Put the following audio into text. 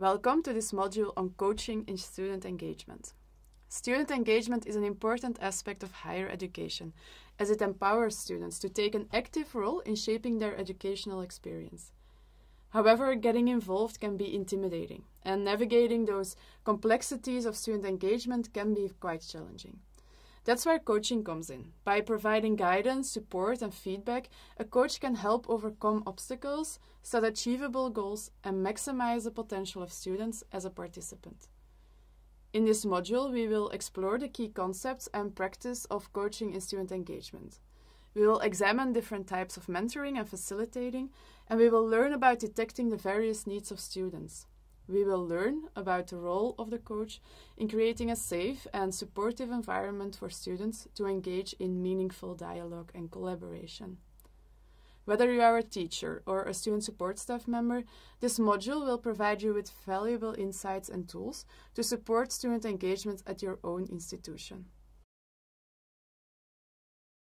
Welcome to this module on coaching in student engagement. Student engagement is an important aspect of higher education as it empowers students to take an active role in shaping their educational experience. However, getting involved can be intimidating, and navigating those complexities of student engagement can be quite challenging. That's where coaching comes in. By providing guidance, support, and feedback, a coach can help overcome obstacles, set achievable goals, and maximize the potential of students as a participant. In this module, we will explore the key concepts and practice of coaching in student engagement. We will examine different types of mentoring and facilitating, and we will learn about detecting the various needs of students. We will learn about the role of the coach in creating a safe and supportive environment for students to engage in meaningful dialogue and collaboration. Whether you are a teacher or a student support staff member, this module will provide you with valuable insights and tools to support student engagement at your own institution.